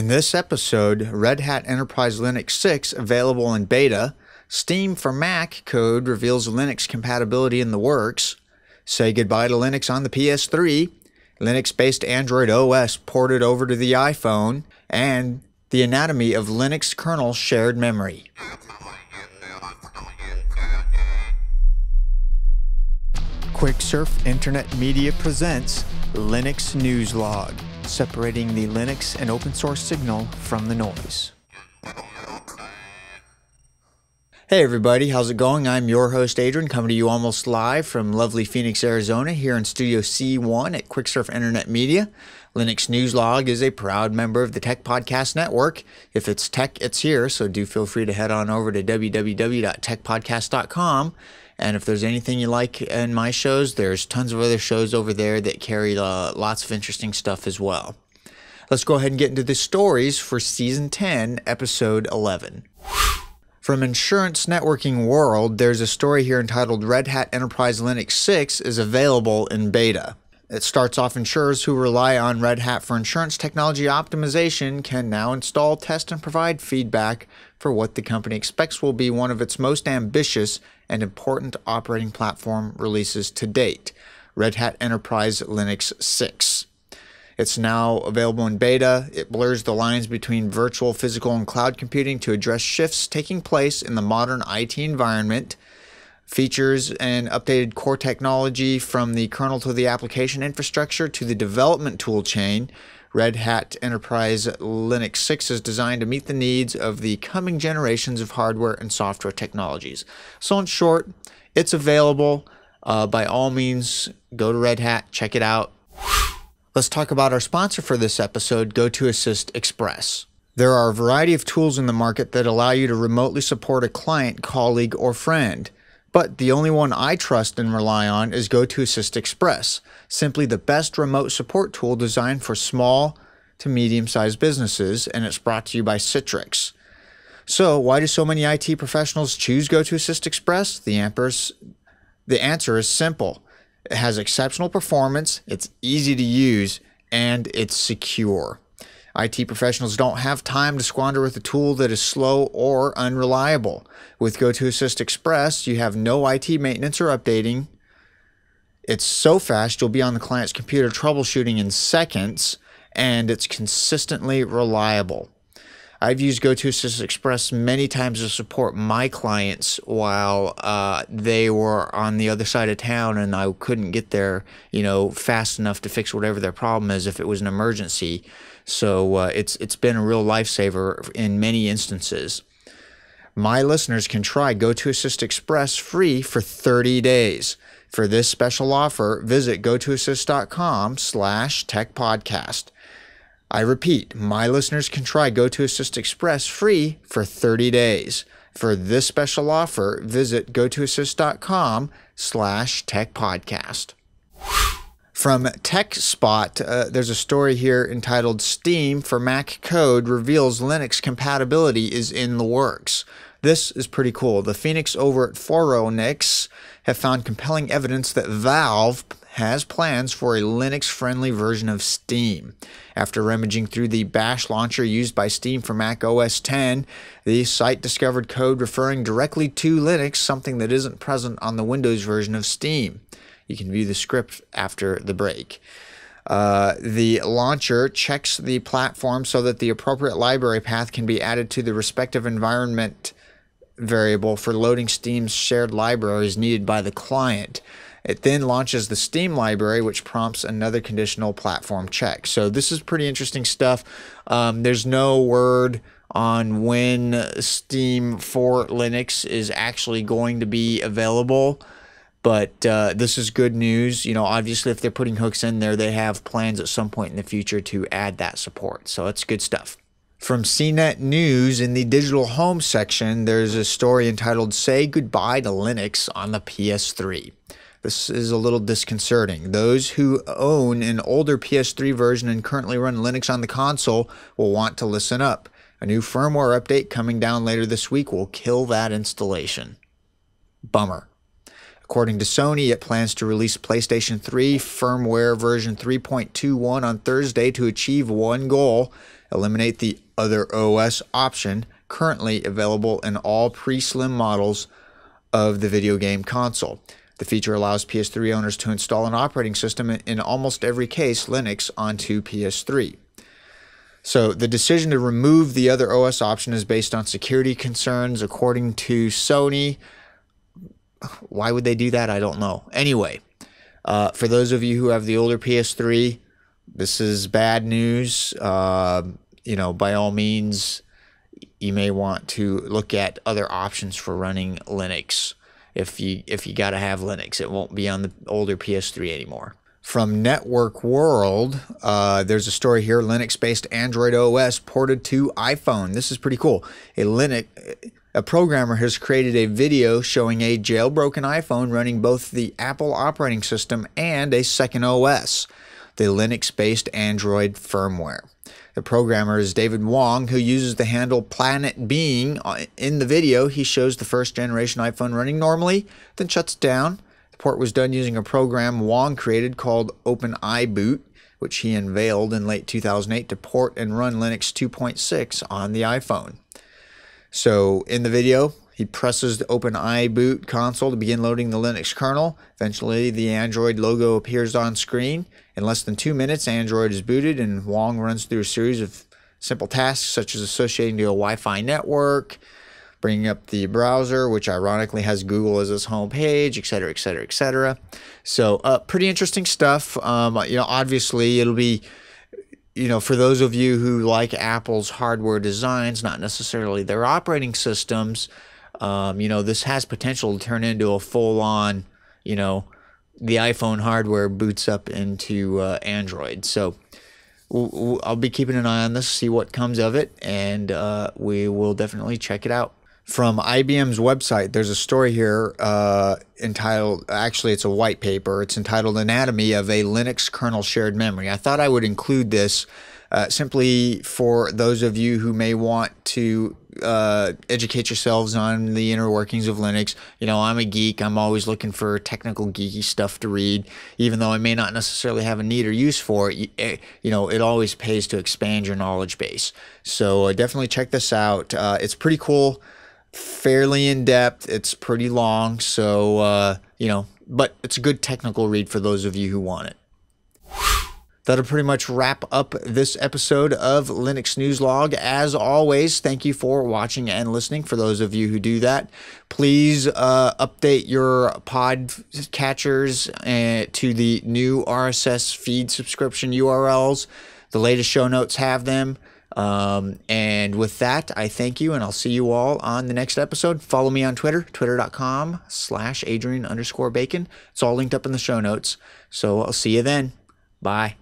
In this episode, Red Hat Enterprise Linux 6 available in beta, Steam for Mac code reveals Linux compatibility in the works, say goodbye to Linux on the PS3, Linux based Android OS ported over to the iPhone, and the anatomy of Linux kernel shared memory. QuickSurf Internet Media presents Linux News Log, separating the Linux and open source signal from the noise. Hey everybody, how's it going? I'm your host Adrian, coming to you almost live from lovely Phoenix, Arizona, here in Studio C1 at QuickSurf Internet Media. Linux News Log is a proud member of the Tech Podcast Network. If it's tech, it's here, so do feel free to head on over to www.techpodcast.com. And if there's anything you like in my shows, there's tons of other shows over there that carry uh, lots of interesting stuff as well. Let's go ahead and get into the stories for Season 10, Episode 11. From Insurance Networking World, there's a story here entitled Red Hat Enterprise Linux 6 is available in beta. It starts off insurers who rely on Red Hat for insurance technology optimization can now install, test, and provide feedback for what the company expects will be one of its most ambitious and important operating platform releases to date Red Hat Enterprise Linux 6. It's now available in beta. It blurs the lines between virtual, physical, and cloud computing to address shifts taking place in the modern IT environment. Features and updated core technology from the kernel to the application infrastructure to the development tool chain. Red Hat Enterprise Linux 6 is designed to meet the needs of the coming generations of hardware and software technologies. So, in short, it's available. Uh, by all means, go to Red Hat, check it out. Let's talk about our sponsor for this episode, GoToAssist Express. There are a variety of tools in the market that allow you to remotely support a client, colleague, or friend. But the only one I trust and rely on is GoToAssist Express, simply the best remote support tool designed for small to medium sized businesses, and it's brought to you by Citrix. So, why do so many IT professionals choose GoToAssist Express? The answer is simple it has exceptional performance, it's easy to use, and it's secure. IT professionals don't have time to squander with a tool that is slow or unreliable. With GoToAssist Express, you have no IT maintenance or updating. It's so fast, you'll be on the client's computer troubleshooting in seconds, and it's consistently reliable. I've used GoToAssist Express many times to support my clients while uh, they were on the other side of town and I couldn't get there, you know, fast enough to fix whatever their problem is if it was an emergency. So uh, it's it's been a real lifesaver in many instances. My listeners can try GoToAssist Express free for 30 days. For this special offer, visit gotoassist.com slash techpodcast. I repeat, my listeners can try GoToAssist Express free for 30 days. For this special offer, visit gotoassist.com slash techpodcast. From TechSpot, uh, there's a story here entitled Steam for Mac Code reveals Linux compatibility is in the works. This is pretty cool. The Phoenix over at Phoronix have found compelling evidence that Valve has plans for a Linux friendly version of Steam. After rummaging through the bash launcher used by Steam for Mac OS X, the site discovered code referring directly to Linux, something that isn't present on the Windows version of Steam. You can view the script after the break. Uh, the launcher checks the platform so that the appropriate library path can be added to the respective environment variable for loading Steam's shared libraries needed by the client. It then launches the Steam library, which prompts another conditional platform check. So this is pretty interesting stuff. Um, there's no word on when Steam for Linux is actually going to be available. But uh, this is good news. You know, obviously, if they're putting hooks in there, they have plans at some point in the future to add that support. So it's good stuff. From CNET News in the digital home section, there's a story entitled Say Goodbye to Linux on the PS3. This is a little disconcerting. Those who own an older PS3 version and currently run Linux on the console will want to listen up. A new firmware update coming down later this week will kill that installation. Bummer. According to Sony, it plans to release PlayStation 3 firmware version 3.21 on Thursday to achieve one goal eliminate the other OS option currently available in all pre slim models of the video game console. The feature allows PS3 owners to install an operating system in almost every case, Linux, onto PS3. So the decision to remove the other OS option is based on security concerns, according to Sony. Why would they do that? I don't know. Anyway, uh, for those of you who have the older PS3, this is bad news. Uh, you know, by all means, you may want to look at other options for running Linux. If you if you got to have Linux, it won't be on the older PS3 anymore. From Network World, uh, there's a story here: Linux-based Android OS ported to iPhone. This is pretty cool. A Linux a programmer has created a video showing a jailbroken iPhone running both the Apple operating system and a second OS, the Linux based Android firmware. The programmer is David Wong, who uses the handle Planet Being. Uh, in the video, he shows the first generation iPhone running normally, then shuts down. The port was done using a program Wong created called OpenIBoot, which he unveiled in late 2008 to port and run Linux 2.6 on the iPhone. So in the video, he presses the OpenIBoot console to begin loading the Linux kernel. Eventually, the Android logo appears on screen. In less than two minutes, Android is booted and Wong runs through a series of simple tasks such as associating to a Wi-Fi network, bringing up the browser, which ironically has Google as its home page, et cetera, et cetera, et cetera. So, uh, pretty interesting stuff. Um, you know, obviously, it'll be you know, for those of you who like Apple's hardware designs, not necessarily their operating systems, um, you know, this has potential to turn into a full on, you know, the iPhone hardware boots up into uh, Android. So I'll be keeping an eye on this, see what comes of it, and uh, we will definitely check it out from IBM's website, there's a story here uh, entitled, actually, it's a white paper. It's entitled Anatomy of a Linux Kernel Shared Memory. I thought I would include this uh, simply for those of you who may want to uh, educate yourselves on the inner workings of Linux. You know, I'm a geek. I'm always looking for technical, geeky stuff to read, even though I may not necessarily have a need or use for it. You, eh, you know, it always pays to expand your knowledge base. So uh, definitely check this out. Uh, it's pretty cool fairly in depth. It's pretty long, so uh, you know, but it's a good technical read for those of you who want it. That'll pretty much wrap up this episode of Linux News Log. As always, thank you for watching and listening. For those of you who do that, please uh, update your pod catchers uh, to the new RSS feed subscription URLs. The latest show notes have them. Um, and with that, I thank you and I'll see you all on the next episode. Follow me on Twitter, twitter.com slash Adrian underscore bacon. It's all linked up in the show notes. So I'll see you then. Bye.